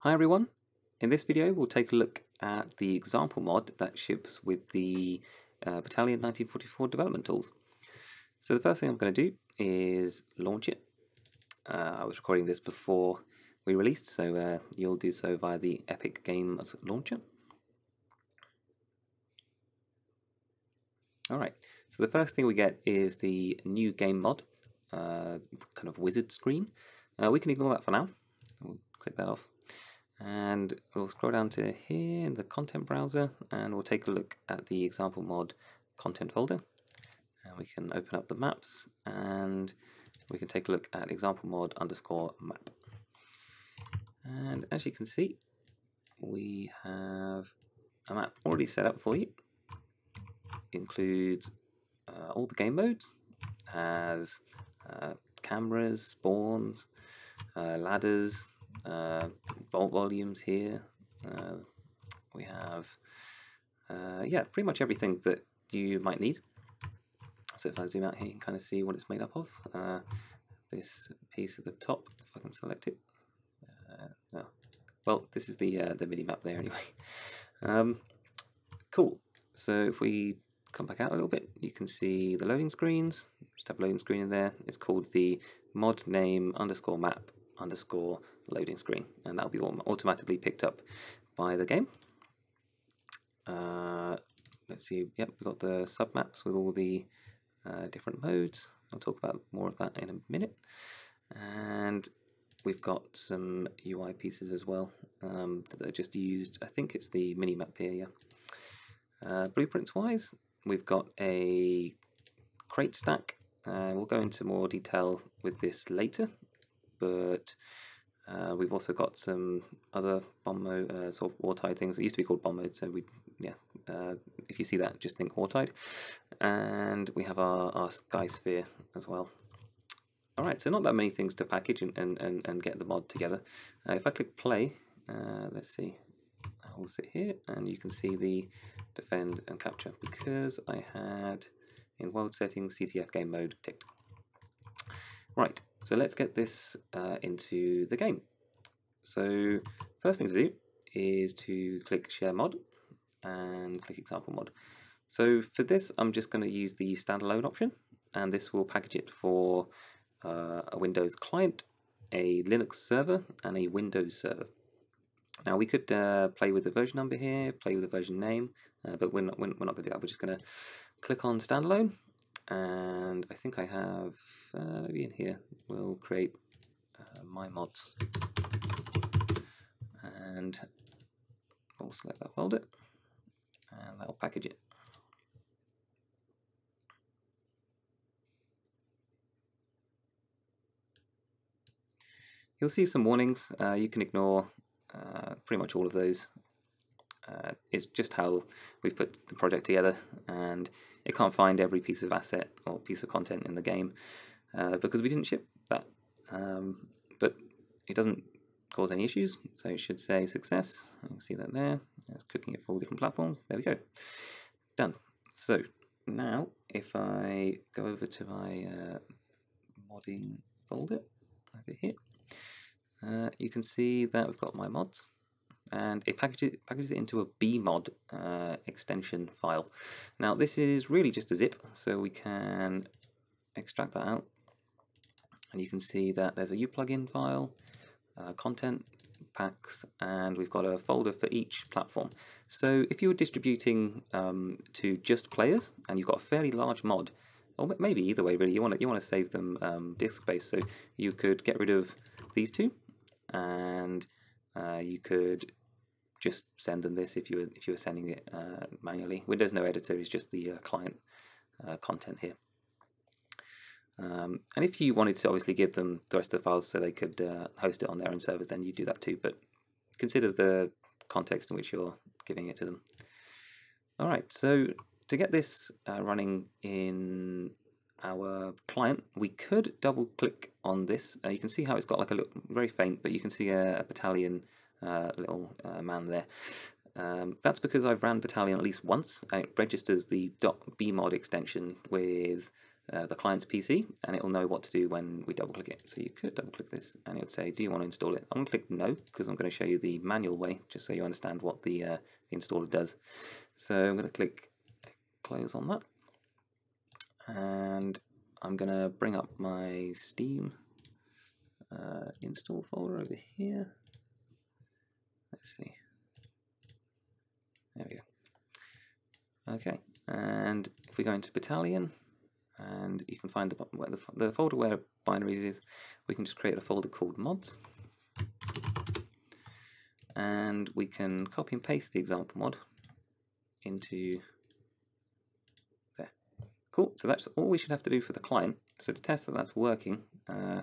Hi everyone, in this video we'll take a look at the example mod that ships with the uh, Battalion 1944 development tools. So the first thing I'm going to do is launch it. Uh, I was recording this before we released, so uh, you'll do so via the Epic Games launcher. Alright, so the first thing we get is the new game mod, uh, kind of wizard screen. Uh, we can ignore that for now. We'll click that off. And we'll scroll down to here in the content browser and we'll take a look at the example mod content folder. And we can open up the maps and we can take a look at example mod underscore map. And as you can see, we have a map already set up for you. It includes uh, all the game modes, has uh, cameras, spawns, uh, ladders, uh, vault volumes here. Uh, we have, uh, yeah, pretty much everything that you might need. So if I zoom out here, you can kind of see what it's made up of. Uh, this piece at the top, if I can select it. Uh, oh. Well, this is the uh, the mini map there anyway. Um, cool. So if we come back out a little bit, you can see the loading screens. Just have a loading screen in there. It's called the mod name underscore map underscore loading screen, and that'll be automatically picked up by the game. Uh, let's see, yep, we've got the submaps with all the uh, different modes. I'll talk about more of that in a minute. And we've got some UI pieces as well um, that are just used. I think it's the mini map here, yeah. Uh, blueprints wise, we've got a crate stack. Uh, we'll go into more detail with this later, but uh, we've also got some other bomb mode, uh, sort of wartide things. It used to be called bomb mode, so we, yeah, uh, if you see that, just think wartide. And we have our, our sky sphere as well. Alright, so not that many things to package and, and, and, and get the mod together. Uh, if I click play, uh, let's see, I will sit here and you can see the defend and capture because I had in world settings CTF game mode ticked. Right, so let's get this uh, into the game. So first thing to do is to click share mod and click example mod. So for this I'm just going to use the standalone option and this will package it for uh, a Windows client, a Linux server and a Windows server. Now we could uh, play with the version number here, play with the version name, uh, but we're not, we're not going to do that. We're just going to click on standalone and I think I have uh, maybe in here we'll create uh, my mods and we'll select that folder and that'll package it. You'll see some warnings. Uh, you can ignore uh, pretty much all of those. Uh, it's just how we've put the project together and it can't find every piece of asset or piece of content in the game uh, because we didn't ship that. Um, but it doesn't cause any issues, so it should say success. You can see that there. It's cooking it for all different platforms. There we go. Done. So now if I go over to my uh, modding folder over here, uh, you can see that we've got my mods and it packages, packages it into a bmod uh, extension file. Now this is really just a zip, so we can extract that out, and you can see that there's a uplugin file, uh, content, packs, and we've got a folder for each platform. So if you were distributing um, to just players, and you've got a fairly large mod, or maybe either way really, you want to you want to save them um, disk space, so you could get rid of these two, and uh, you could just send them this if you were, if you were sending it uh, manually. Windows No Editor is just the uh, client uh, content here. Um, and if you wanted to obviously give them the rest of the files so they could host it on their own servers, then you do that too. But consider the context in which you're giving it to them. All right, so to get this running in our client, we could double click on this. Uh, you can see how it's got like a look very faint, but you can see a, a battalion uh, little uh, man there. Um, that's because I've ran Battalion at least once, and it registers the .bmod extension with uh, the client's PC and it will know what to do when we double click it. So you could double click this and it would say, do you want to install it? I'm going to click no because I'm going to show you the manual way just so you understand what the, uh, the installer does. So I'm going to click close on that and I'm going to bring up my Steam uh, install folder over here. Let's see. There we go. Okay, and if we go into Battalion, and you can find the, where the, the folder where binaries is, we can just create a folder called mods. And we can copy and paste the example mod into. Cool, so that's all we should have to do for the client. So to test that that's working, uh,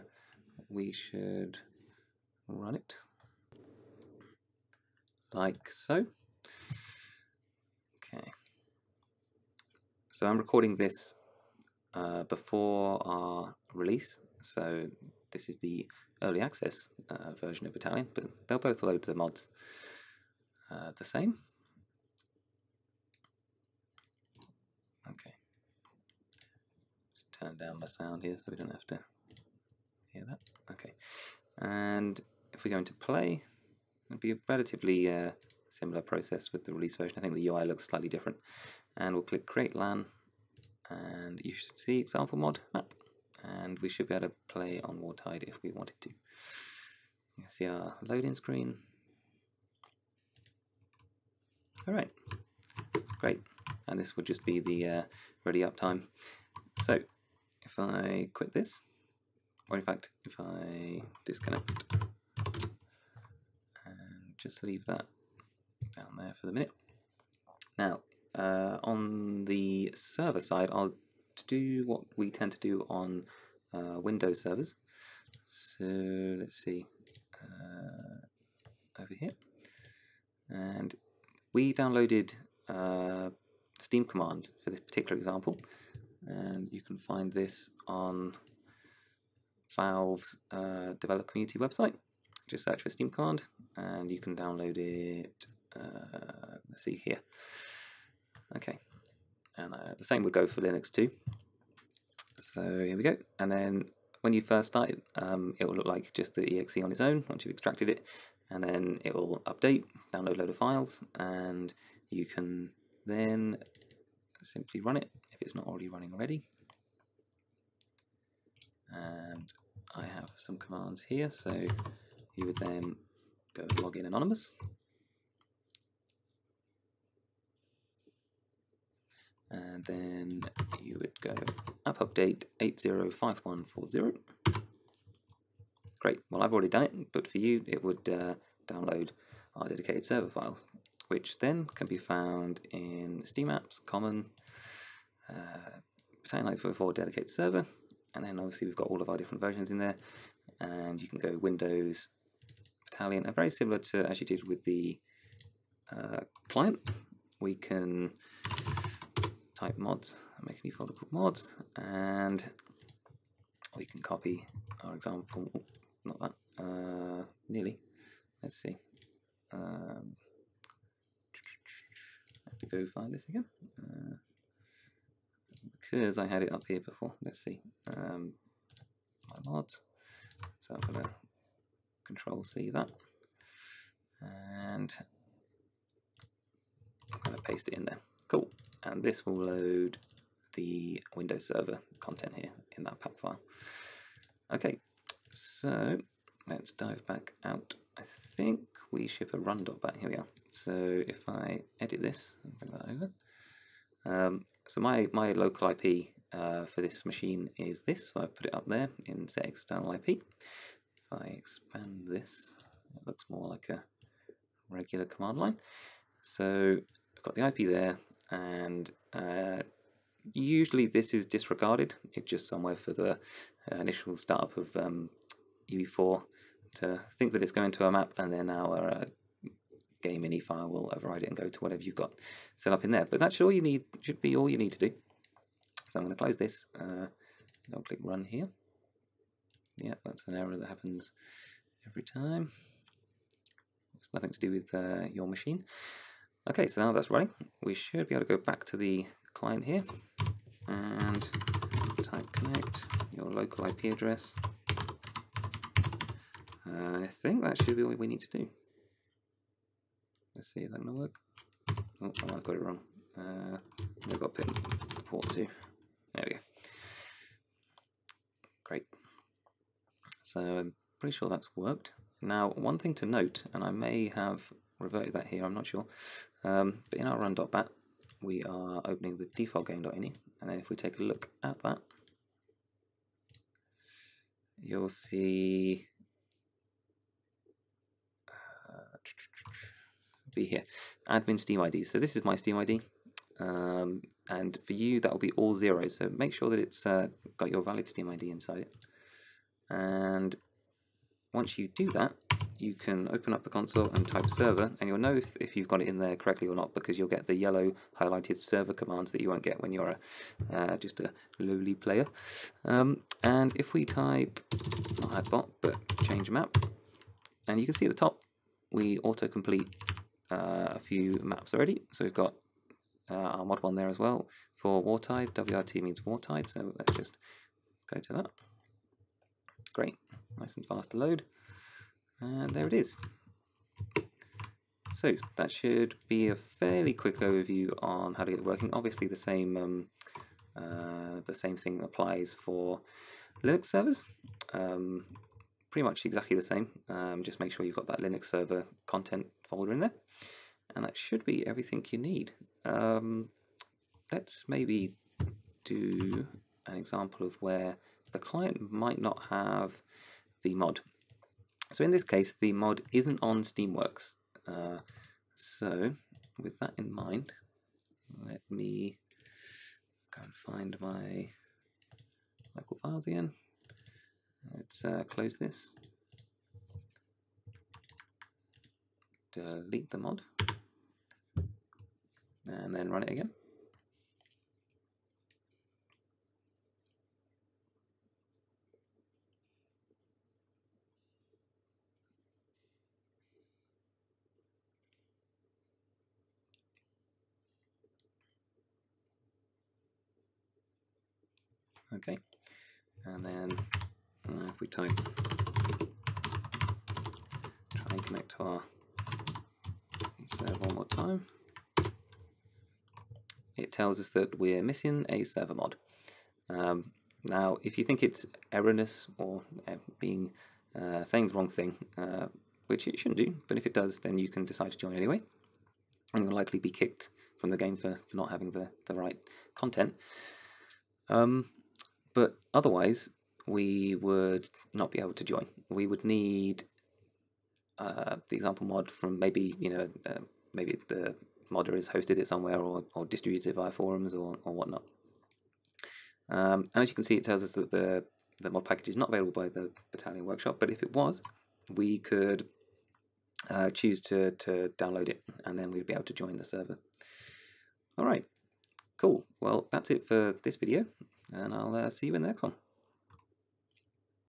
we should run it like so. Okay. So I'm recording this uh, before our release. So this is the early access uh, version of Battalion, but they'll both load the mods uh, the same. Okay. Just turn down my sound here so we don't have to hear that. Okay. And if we go into play, it'll be a relatively uh, similar process with the release version. I think the UI looks slightly different. And we'll click Create LAN and you should see example mod map and we should be able to play on Wartide if we wanted to. You see our loading screen. Alright, great. And this would just be the uh, ready uptime. So if I quit this, or in fact if I disconnect and just leave that down there for the minute. Now uh, on the server side, I'll do what we tend to do on uh, Windows servers. So let's see, uh, over here. And we downloaded uh, Steam Command for this particular example. You can find this on Valve's uh, developer community website. Just search for Steam Command and you can download it, uh, let's see here. Okay, and uh, the same would go for Linux too. So here we go. And then when you first start it, um, it will look like just the exe on its own once you've extracted it. And then it will update, download a load of files, and you can then simply run it if it's not already running already. And I have some commands here, so you would then go log in anonymous. and then you would go app update 805140. Great, well I've already done it, but for you it would uh, download our dedicated server files, which then can be found in Steam Apps, Common, uh, Battalion 4 dedicated server, and then obviously we've got all of our different versions in there, and you can go Windows, Battalion, and very similar to as you did with the uh, client, we can type mods, make a new folder called mods, and we can copy our example, not that, uh, nearly, let's see, um, have to go find this again, uh, because I had it up here before, let's see, um, my mods, so I'm going to control C that, and I'm going to paste it in there. Cool and this will load the Windows Server content here in that pack file. Okay, so let's dive back out. I think we ship a run dot bat. Here we are. So if I edit this and bring that over. Um, so my, my local IP uh, for this machine is this, so I put it up there in set external IP. If I expand this, it looks more like a regular command line. So I've got the IP there, and uh, usually this is disregarded. It's just somewhere for the uh, initial startup of um, UE4 to think that it's going to a map and then our uh, game ini file will override it and go to whatever you've got set up in there. But that's all you need, should be all you need to do. So I'm going to close this. Uh, I'll click run here. Yeah, that's an error that happens every time. It's nothing to do with uh, your machine. Okay, so now that's running. We should be able to go back to the client here and type connect your local IP address. I think that should be all we need to do. Let's see, is that to work? Oh, I've got it wrong. Uh, I've got pin port 2. There we go. Great. So I'm pretty sure that's worked. Now, one thing to note, and I may have reverted that here, I'm not sure, um, but in our run.bat, we are opening the default game.ini, and then if we take a look at that, you'll see uh, be here. Admin steam id so this is my steam id um, and for you that will be all zeros so make sure that it's uh, got your valid steam id inside it. And once you do that you can open up the console and type server and you'll know if, if you've got it in there correctly or not because you'll get the yellow highlighted server commands that you won't get when you're a, uh, just a lowly player. Um, and if we type not add bot but change map and you can see at the top we autocomplete uh, a few maps already so we've got uh, our mod one there as well for Wartide WRT means Wartide so let's just go to that great nice and fast to load and there it is. So that should be a fairly quick overview on how to get it working. Obviously the same um, uh, the same thing applies for Linux servers. Um, pretty much exactly the same. Um, just make sure you've got that Linux server content folder in there. And that should be everything you need. Um, let's maybe do an example of where the client might not have the mod. So in this case, the mod isn't on Steamworks. Uh, so with that in mind, let me go and find my local files again. Let's uh, close this. Delete the mod. And then run it again. okay and then uh, if we type try and connect to our server one more time. It tells us that we're missing a server mod. Um, now if you think it's erroneous or uh, being uh, saying the wrong thing uh, which it shouldn't do but if it does then you can decide to join anyway. And you'll likely be kicked from the game for, for not having the, the right content. Um, but otherwise, we would not be able to join. We would need uh, the example mod from maybe, you know, uh, maybe the modder has hosted it somewhere or, or distributed it via forums or, or whatnot. Um, and as you can see, it tells us that the, the mod package is not available by the Battalion Workshop, but if it was, we could uh, choose to, to download it and then we'd be able to join the server. All right, cool. Well, that's it for this video and I'll uh, see you in the next one.